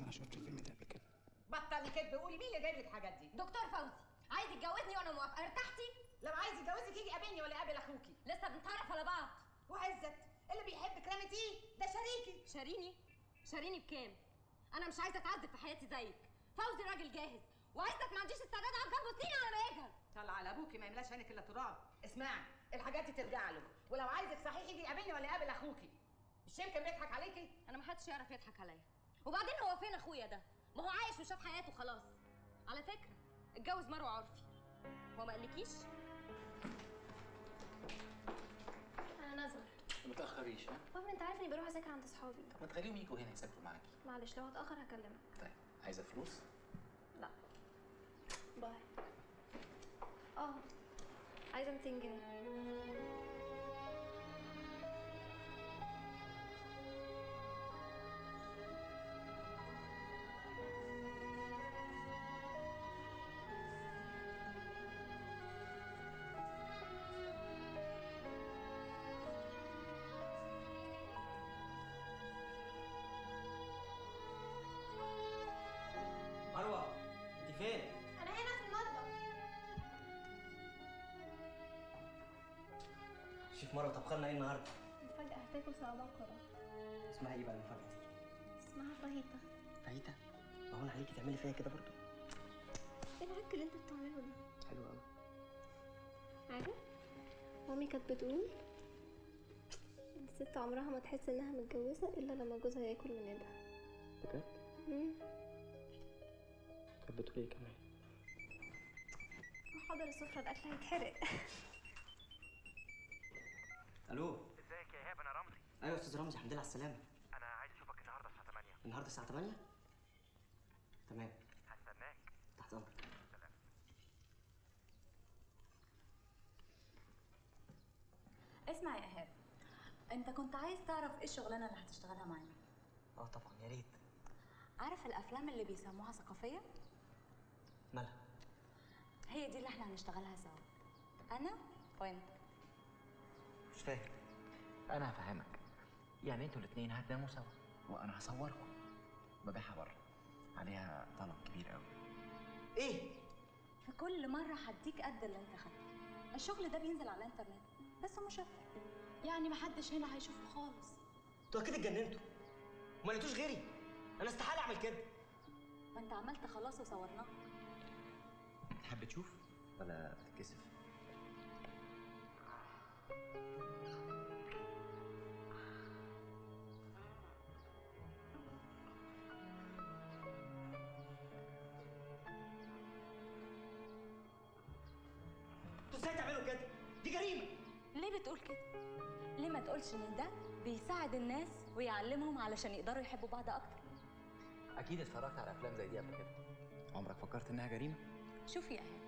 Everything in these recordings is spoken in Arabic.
اصل أنا شفت الفيلم ده قبل كده. بطلي كدب قولي مين اللي جايب لك الحاجات دي؟ دكتور فوزي. عايز يتجوزني وأنا موافقة. ارتحتي؟ لو عايز يتجوزك يجي يقابلني ولا يقابل اخوكي. لسه بنتعرف على بعض. وعزت. اللي بيحبك رامت إيه؟ ده شريكي. شاريني؟ شاريني بكام؟ أنا مش عايزة اتعذب في حياتي زيك. فوزي راجل جاهز. وعايزك ما عنديش استعداد اقعد جنبه سنين على ما يجهز طلع على ابوكي ما يملاش عينك الا تراب. اسمعي الحاجات دي ترجع له. ولو عايزك صحيح يجي يقابلني ولا يقابل اخوكي. مش يمكن بيضحك عليكي؟ أنا ما حدش يعرف يضحك عليا. وبعدين هو فين اخويا ده؟ ما هو عايش وشاف حياته خلاص. على فكرة اتجوز مروه عرفي هو ما قالكيش؟ أنا نازلة. ما تأخريش ها؟ بابا انت عارف إني بروح أذاكر عند أصحابي. ما تخليهم يجوا هنا يسافروا معاكي. معلش لو هتأخر هكلمك. طيب عايزة فلوس؟ لا. باي. آه عايزة 200 جنيه. شوف مروه طبخ لنا إيه النهارده؟ مفاجأة هتاكل سوا بكرة اسمها إيه بقى المفاجاه دي اسمها فاهيتا. هو أنا عليكي تعملي فيا كده برضه إيه العك اللي أنت بتعمله ده؟ حلو قوي عارف مامي كانت بتقول الست عمرها ما تحس إنها متجوزة إلا لما جوزها ياكل من إيدها. بجد؟ مم. كانت بتقول إيه كمان؟ روح حضر السفرة الاكل هيتحرق. ألو؟ إزيك يا إيهاب أنا رمزي. أيوه يا أستاذ رمزي الحمد لله على السلامة. أنا عايز أشوفك النهارده الساعة 8 النهارده الساعة 8 تمام. هستناك. تحت أمرك. سلام. اسمع يا إيهاب أنت كنت عايز تعرف إيه الشغلانة اللي هتشتغلها معانا؟ آه طبعا يا ريت. عارف الأفلام اللي بيسموها ثقافية؟ مالها؟ هي دي اللي إحنا هنشتغلها سوا. أنا وأنت. مش فاهم. أنا هفهمك. يعني أنتوا الاثنين هتناموا سوا. وأنا هصوركم. ببيعها بره. عليها طلب كبير قوي إيه؟ في كل مرة هديك قد اللي انت خدته. الشغل ده بينزل على الإنترنت بس مشفر يعني محدش هنا هيشوفه خالص. أنتوا أكيد اتجننتوا. وما لقيتوش غيري. أنا استحالة أعمل كده. ما انت عملت خلاص وصورناه. تحب تشوف ولا تتكسف؟ إزاي تعملوا كده؟ دي جريمة. ليه بتقول كده؟ ليه ما تقولش ان ده بيساعد الناس ويعلمهم علشان يقدروا يحبوا بعض أكتر؟ أكيد اتفرجت على أفلام زي دي قبل كده. عمرك فكرت إنها جريمة؟ شوف يا ايهاب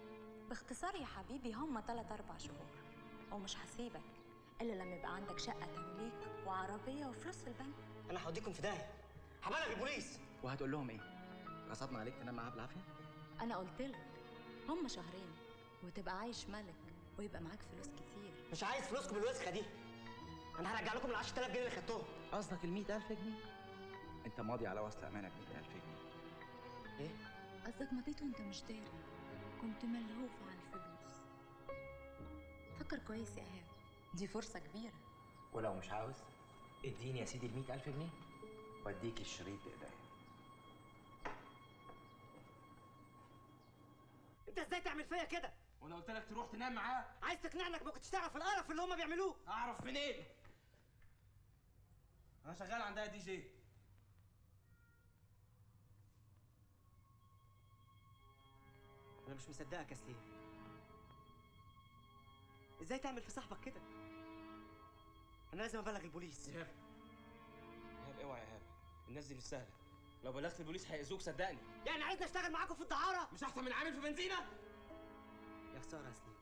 باختصار يا حبيبي هم 3 4 شهور. ومش هسيبك إلا لما يبقى عندك شقة تمليك وعربية وفلوس في البنك. أنا هوديكم في داهية. هبلغ البوليس. وهتقول لهم إيه؟ غصبنا عليك تنام معاها بالعافية؟ أنا قلت لك هم شهرين وتبقى عايش ملك ويبقى معاك فلوس كتير. مش عايز فلوسكم الوسخة دي. أنا هرجع لكم ال 10000 جنيه اللي خدتهم. قصدك ال 100000 جنيه؟ أنت ماضي على وصل أمانة ب 100000 جنيه. إيه؟ قصدك مضيت وأنت مش داري؟ كنت ملهوف على فكر كويس يا إيهاب. دي فرصة كبيرة. ولو مش عاوز اديني يا سيدي ال 100000 جنيه واديك الشريط بايديا أنت إزاي تعمل فيا كده؟ وأنا قلت لك تروح تنام معاه. عايز تقنعني إنك ما كنتش تعرف القرف اللي هم بيعملوه. أعرف منين؟ أنا شغال عندها دي جي. أنا مش مصدقك يا سليم. إزاي تعمل في صاحبك كده؟ أنا لازم أبلغ البوليس. إيهاب. إيهاب اوعى يا إيهاب. الناس دي مش سهلة. لو بلغت البوليس هيأذوك صدقني. يعني عايزني أشتغل معاكم في الدعارة؟ مش أحسن من عامل في بنزينة؟ يا خسارة يا سليم.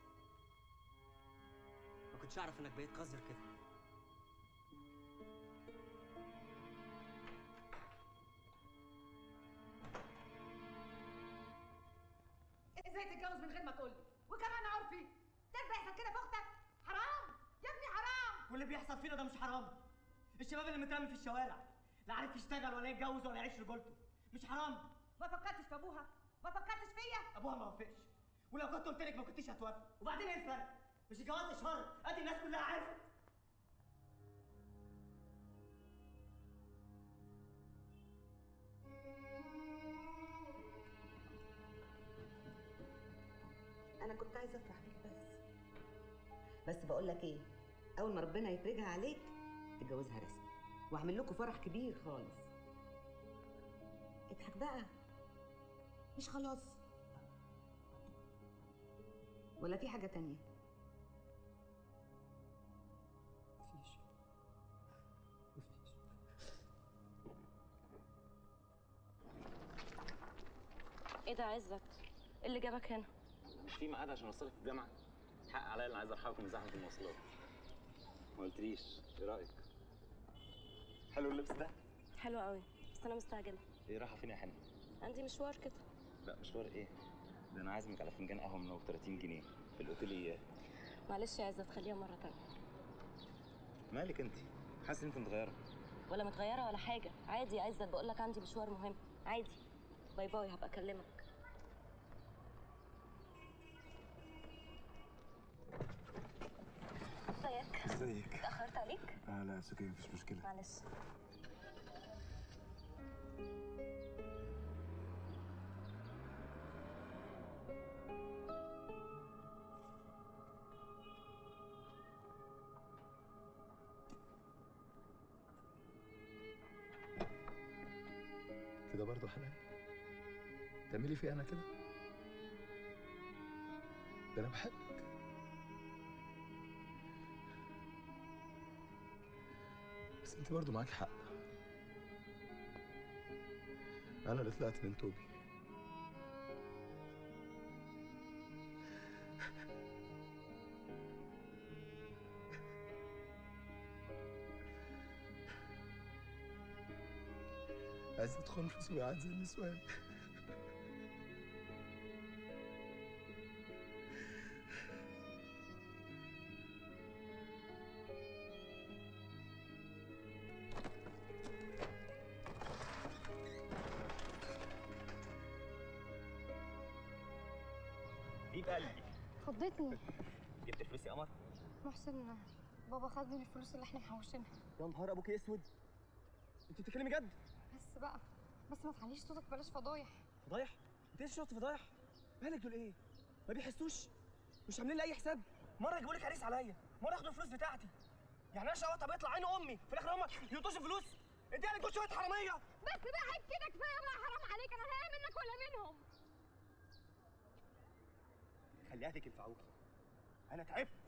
ما كنتش أعرف إنك بقيت قذر كده. إزاي تتجوز من غير ما تقول لي وكمان عرفي ترضى يحصل كده في أختك. حرام! يا ابني حرام! واللي بيحصل فينا ده مش حرام. الشباب اللي مترمي في الشوارع لا عارف يشتغل ولا يتجوز ولا يعيش رجولته. مش حرام. ما فكرتش في أبوها. ما فكرتش فيا. أبوها ما وافقش. ولو كنت قلت لك ما كنتيش هتوافق. وبعدين إيه الفرق مش الجواز اشهر أدي الناس كلها عرفت أنا كنت عايزة أفرح بيك بس. بس بقول لك إيه؟ اول ما ربنا يفرجها عليك تتجوزها رسمي. واعمل لكم فرح كبير خالص. اضحك بقى. مش خلاص. ولا في حاجة تانية؟ مفيش. مفيش. إيه ده عزت إيه اللي جابك هنا؟ مش في ميعاد عشان اوصلك الجامعة؟ حق عليا اللي عايز ارحبك من زحمه المواصلات ما قلتليش إيه رأيك؟ حلو اللبس ده؟ حلو قوي بس أنا مستعجلة. إيه رايحة فين يا حنين عندي مشوار كده. لا مشوار إيه؟ ده أنا عازمك على فنجان قهوة من 30 جنيه في الاوتيليات معلش يا عزت خليها مرة تانية. مالك أنت؟ حاسس إن أنت متغيرة. ولا متغيرة ولا حاجة. عادي يا عزت بقول لك عندي مشوار مهم. عادي. bye bye هبقى أكلمك. ازيك اتاخرت عليك؟ آه لا okay مفيش مشكلة. معلش. كده برضه حنان تعملي فيها أنا كده؟ ده أنا بحبك. بس انت برضه معاك حق. أنا اللي طلعت من توبي. عايز ادخل في سويعات زي النسوان. خضتني جبت فلوس يا قمر؟ محسن بابا خد من الفلوس اللي إحنا محوشينها يا نهار أبوك اسود. انت بتتكلمي جد؟ بس بقى بس ما تعليش صوتك بلاش فضايح. فضايح؟ انت إيه شفت فضايح؟ مالك دول إيه؟ ما بيحسوش؟ مش عاملين لي اي حساب؟ مره يجيبوا لي كريس عليا مره ياخدوا الفلوس بتاعتي. يعني أنا شقطه بيطلع عين امي في الآخر هم يلطشوا فلوس. انت يعني كنت شوية حرامية. بس بقى عيب كده كفاية بقى حرام عليك أنا هي منك ولا منهم؟ خليها تكلفعوكي أنا تعبت.